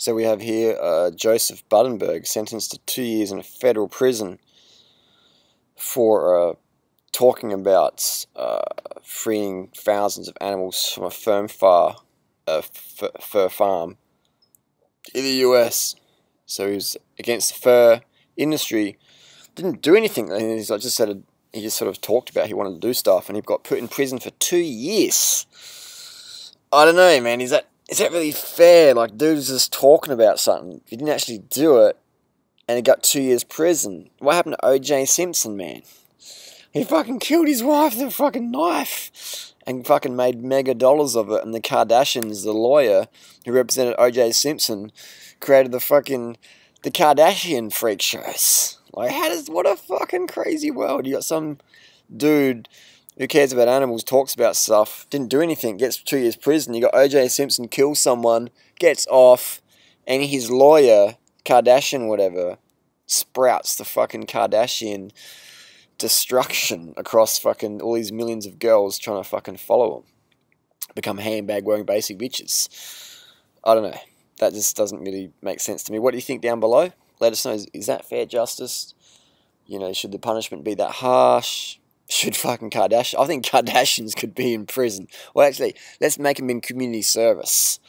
So we have here uh, Joseph Buddenberg sentenced to two years in a federal prison for uh, talking about uh, freeing thousands of animals from a firm far, uh, fur farm in the US. So he's against the fur industry. Didn't do anything. He's like just said he just sort of talked about he wanted to do stuff, and he got put in prison for two years. I don't know, man. Is that is that really fair? Like, dude's just talking about something. He didn't actually do it, and he got two years prison. What happened to O.J. Simpson, man? He fucking killed his wife with a fucking knife and fucking made mega dollars of it. And the Kardashians, the lawyer who represented O.J. Simpson, created the fucking the Kardashian freak shows. Like, how does what a fucking crazy world? You got some dude who cares about animals talks about stuff, didn't do anything, gets two years prison. You got O.J. Simpson kills someone, gets off, and his lawyer, Kardashian, whatever, sprouts the fucking Kardashian destruction across fucking all these millions of girls trying to fucking follow him. Become handbag wearing basic bitches. I don't know. That just doesn't really make sense to me. What do you think down below? Let us know. Is, is that fair justice? You know, should the punishment be that harsh? Should fucking Kardashian? I think Kardashians could be in prison. Well, actually, let's make them in community service.